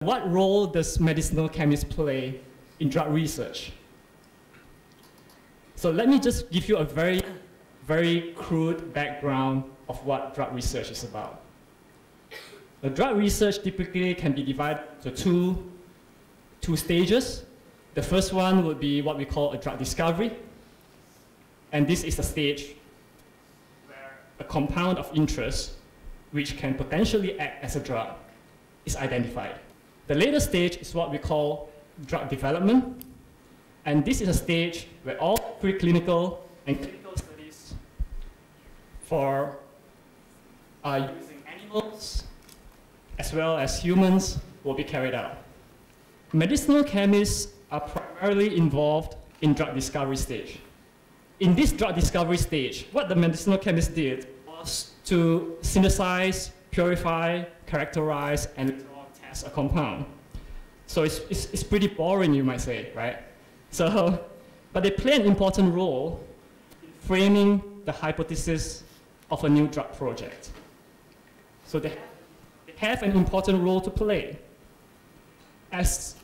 What role does medicinal chemists play in drug research? So let me just give you a very, very crude background of what drug research is about. The drug research typically can be divided into two, two stages. The first one would be what we call a drug discovery. And this is the stage where a compound of interest, which can potentially act as a drug, is identified. The later stage is what we call drug development. And this is a stage where all preclinical and clinical studies for uh, using animals as well as humans will be carried out. Medicinal chemists are primarily involved in drug discovery stage. In this drug discovery stage, what the medicinal chemist did was to synthesize, purify, characterize, and a compound. So it's, it's, it's pretty boring, you might say, right? So, but they play an important role in framing the hypothesis of a new drug project. So they, they have an important role to play. As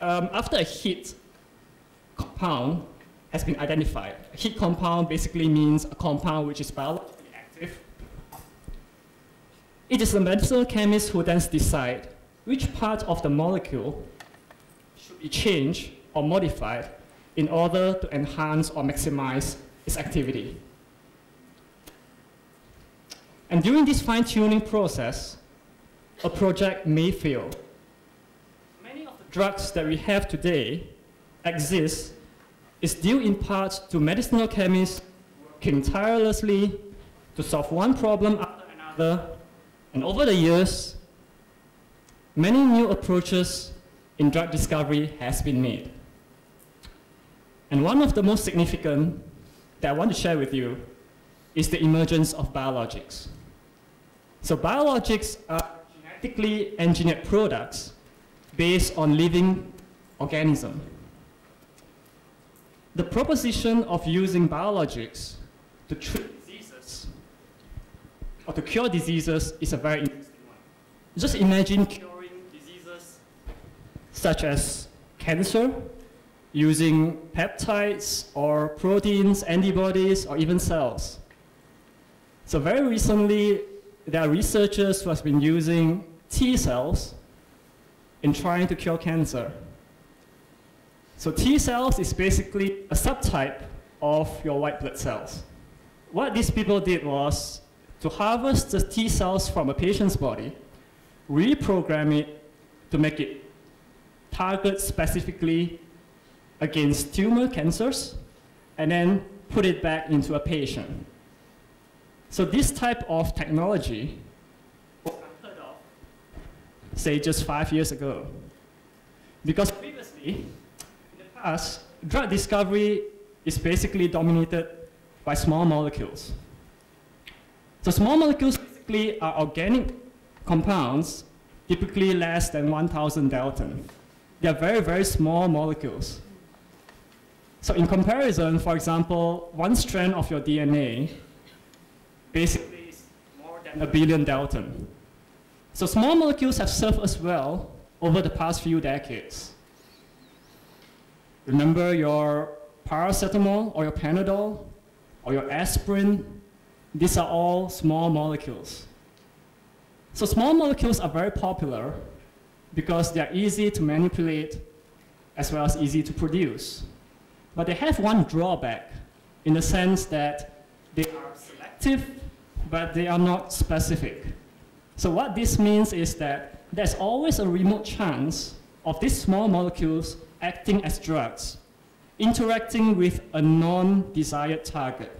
um, after a hit compound has been identified, a hit compound basically means a compound which is biologically active. It is the medicinal chemist who then decide which part of the molecule should be changed or modified in order to enhance or maximize its activity. And during this fine-tuning process, a project may fail. Many of the drugs that we have today exist is due in part to medicinal chemists working tirelessly to solve one problem after another, and over the years, many new approaches in drug discovery has been made. And one of the most significant that I want to share with you is the emergence of biologics. So biologics are genetically engineered products based on living organism. The proposition of using biologics to treat diseases or to cure diseases is a very interesting one. Just imagine curing such as cancer using peptides or proteins, antibodies, or even cells. So very recently, there are researchers who have been using T cells in trying to cure cancer. So T cells is basically a subtype of your white blood cells. What these people did was to harvest the T cells from a patient's body, reprogram it to make it target specifically against tumor cancers, and then put it back into a patient. So this type of technology was unheard of, say, just five years ago. Because previously, in the past, drug discovery is basically dominated by small molecules. So small molecules basically are organic compounds, typically less than 1,000 Dalton. They are very, very small molecules. So in comparison, for example, one strand of your DNA basically is more than a billion Dalton. So small molecules have served us well over the past few decades. Remember your paracetamol or your Panadol or your aspirin? These are all small molecules. So small molecules are very popular because they are easy to manipulate as well as easy to produce. But they have one drawback in the sense that they are selective but they are not specific. So what this means is that there's always a remote chance of these small molecules acting as drugs, interacting with a non-desired target.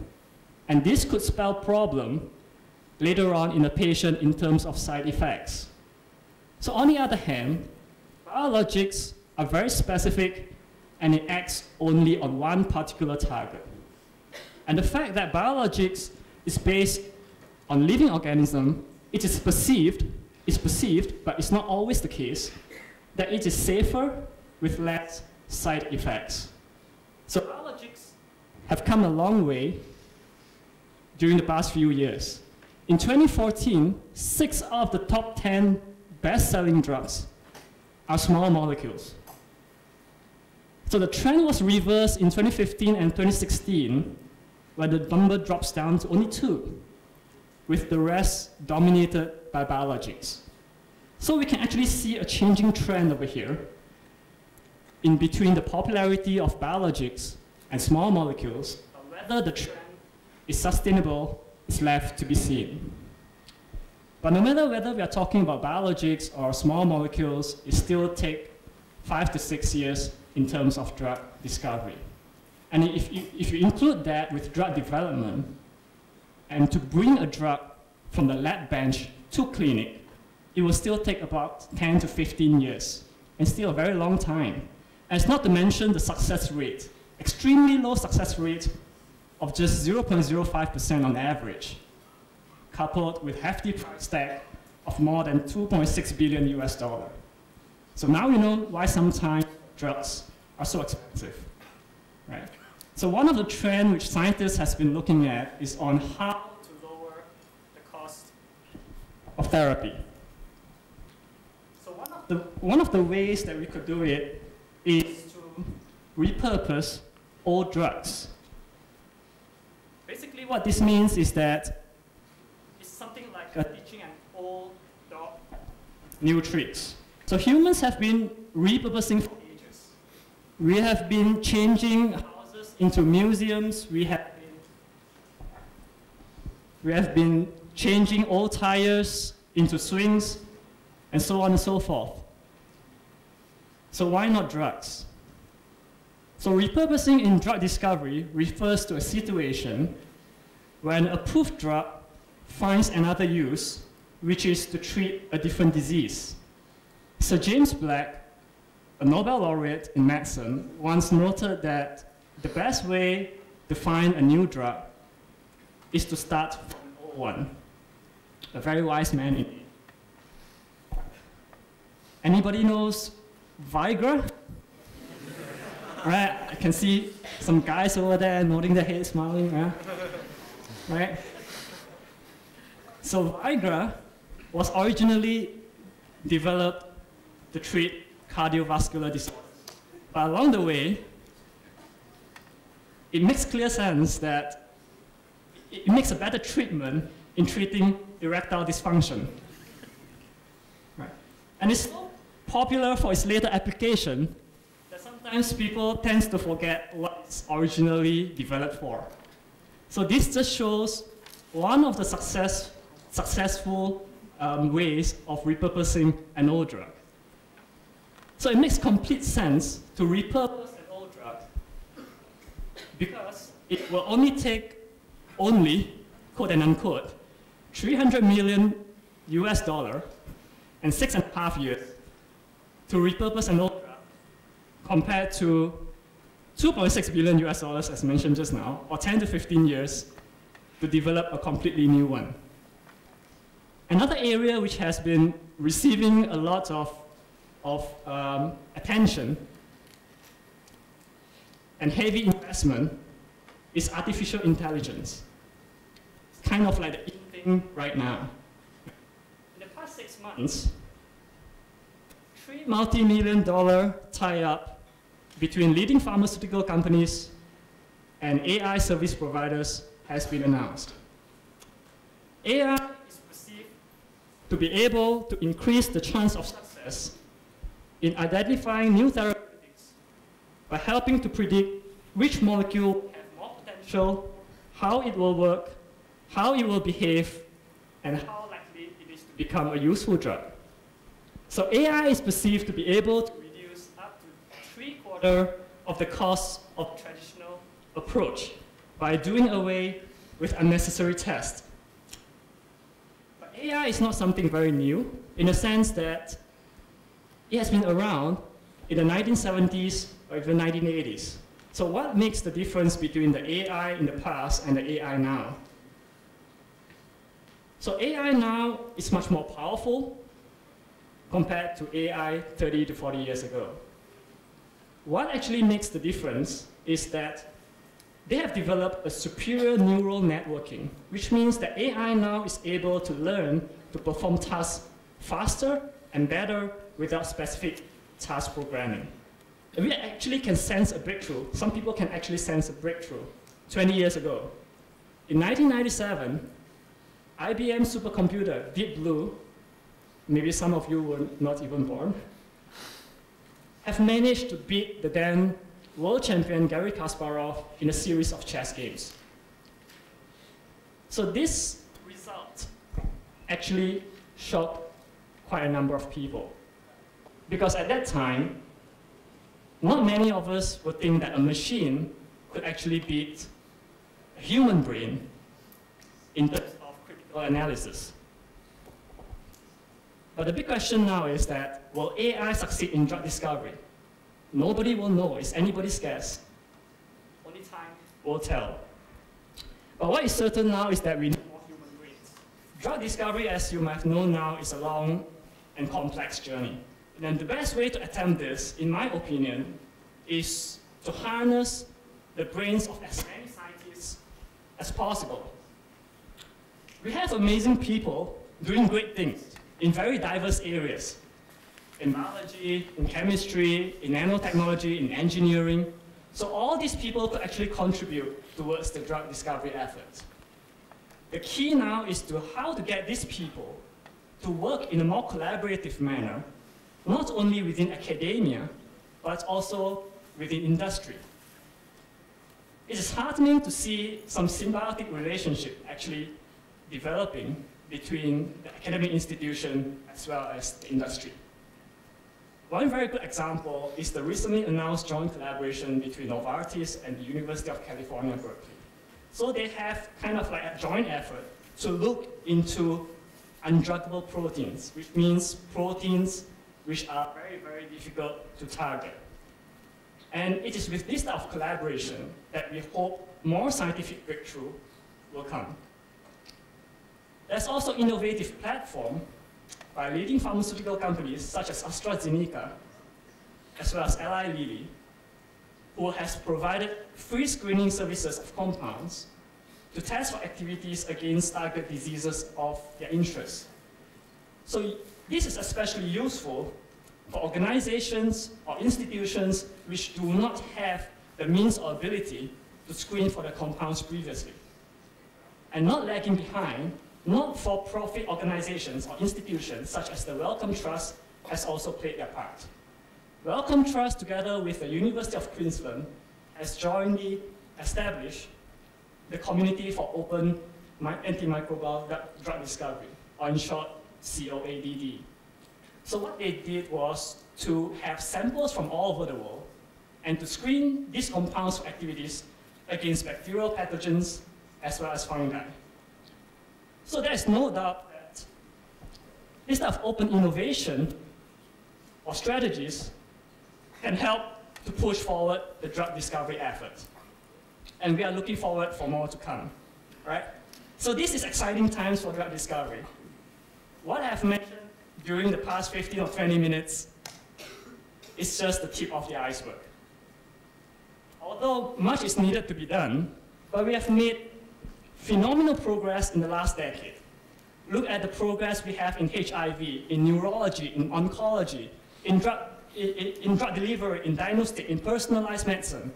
And this could spell problem later on in the patient in terms of side effects. So on the other hand, biologics are very specific and it acts only on one particular target. And the fact that biologics is based on living organism, it is perceived, is perceived, but it's not always the case, that it is safer with less side effects. So biologics have come a long way during the past few years. In 2014, six of the top 10 best-selling drugs are small molecules. So the trend was reversed in 2015 and 2016, where the number drops down to only two, with the rest dominated by biologics. So we can actually see a changing trend over here in between the popularity of biologics and small molecules, but whether the trend is sustainable is left to be seen. But no matter whether we are talking about biologics or small molecules, it still takes five to six years in terms of drug discovery. And if you, if you include that with drug development, and to bring a drug from the lab bench to clinic, it will still take about 10 to 15 years, and still a very long time. And it's not to mention the success rate, extremely low success rate of just 0.05% on average coupled with hefty price tag of more than 2.6 billion US dollar. So now you know why sometimes drugs are so expensive, right? So one of the trends which scientists has been looking at is on how to lower the cost of therapy. So one of the, one of the ways that we could do it is to repurpose old drugs. Basically what this means is that uh, teaching an old dog new tricks. So humans have been repurposing for ages. We have been changing houses into museums. We have been, we have been changing old tires into swings, and so on and so forth. So why not drugs? So repurposing in drug discovery refers to a situation when an approved drug finds another use, which is to treat a different disease. Sir James Black, a Nobel laureate in medicine, once noted that the best way to find a new drug is to start from one. A very wise man indeed. Anybody knows Viagra? right, I can see some guys over there nodding their heads, smiling, right? right? So Viagra was originally developed to treat cardiovascular disorders. But along the way, it makes clear sense that it makes a better treatment in treating erectile dysfunction. Right. And it's so popular for its later application that sometimes people tend to forget what it's originally developed for. So this just shows one of the success successful um, ways of repurposing an old drug. So it makes complete sense to repurpose an old drug because it will only take only, quote and unquote, 300 million US dollar and six and a half years to repurpose an old drug compared to 2.6 billion US dollars as mentioned just now, or 10 to 15 years to develop a completely new one. Another area which has been receiving a lot of, of um, attention and heavy investment is artificial intelligence. It's kind of like the thing right now. In the past six months, three multi-million dollar tie-up between leading pharmaceutical companies and AI service providers has been announced. AI to be able to increase the chance of success in identifying new therapeutics by helping to predict which molecule has more potential, how it will work, how it will behave, and how likely it is to become a useful drug. So AI is perceived to be able to reduce up to three quarters of the cost of traditional approach by doing away with unnecessary tests AI is not something very new in the sense that it has been around in the 1970s or even 1980s. So what makes the difference between the AI in the past and the AI now? So AI now is much more powerful compared to AI 30 to 40 years ago. What actually makes the difference is that they have developed a superior neural networking, which means that AI now is able to learn to perform tasks faster and better without specific task programming. And we actually can sense a breakthrough. Some people can actually sense a breakthrough 20 years ago. In 1997, IBM supercomputer, Deep Blue, maybe some of you were not even born, have managed to beat the then world champion Garry Kasparov in a series of chess games. So this result actually shocked quite a number of people. Because at that time, not many of us would think that a machine could actually beat a human brain in terms of critical analysis. But the big question now is that, will AI succeed in drug discovery? Nobody will know, it's anybody's guess. Only time will tell. But what is certain now is that we need more human brains. Drug discovery, as you might know now, is a long and complex journey. And the best way to attempt this, in my opinion, is to harness the brains of as many scientists as possible. We have amazing people doing great things in very diverse areas. In biology, in chemistry, in nanotechnology, in engineering. So all these people could actually contribute towards the drug discovery effort. The key now is to how to get these people to work in a more collaborative manner, not only within academia, but also within industry. It is heartening to see some symbiotic relationship actually developing between the academic institution as well as the industry. One very good example is the recently announced joint collaboration between Novartis and the University of California, Berkeley. So they have kind of like a joint effort to look into undruggable proteins, which means proteins which are very, very difficult to target. And it is with this type of collaboration that we hope more scientific breakthrough will come. There's also innovative platform by leading pharmaceutical companies such as AstraZeneca, as well as Eli Lilly, who has provided free screening services of compounds to test for activities against target diseases of their interest. So this is especially useful for organizations or institutions which do not have the means or ability to screen for the compounds previously. And not lagging behind, not-for-profit organizations or institutions such as the Wellcome Trust has also played their part. Wellcome Trust, together with the University of Queensland, has jointly established the Community for Open Antimicrobial Drug Discovery, or in short, COADD. So what they did was to have samples from all over the world and to screen these compounds for activities against bacterial pathogens as well as fungi. So there's no doubt that this type of open innovation or strategies can help to push forward the drug discovery effort. And we are looking forward for more to come, right? So this is exciting times for drug discovery. What I've mentioned during the past 15 or 20 minutes is just the tip of the iceberg. Although much is needed to be done, but we have made phenomenal progress in the last decade. Look at the progress we have in HIV, in neurology, in oncology, in drug, in, in drug delivery, in diagnostic, in personalized medicine.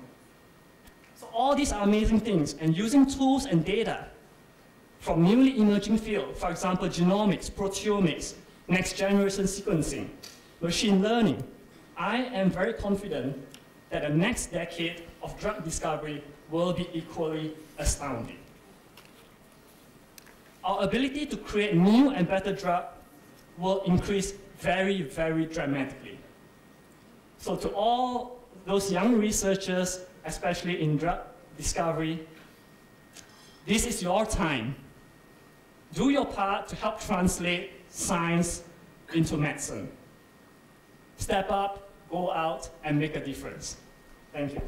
So all these are amazing things, and using tools and data from newly emerging fields, for example, genomics, proteomics, next generation sequencing, machine learning, I am very confident that the next decade of drug discovery will be equally astounding. Our ability to create new and better drugs will increase very, very dramatically. So to all those young researchers, especially in drug discovery, this is your time do your part to help translate science into medicine. Step up, go out, and make a difference. Thank you.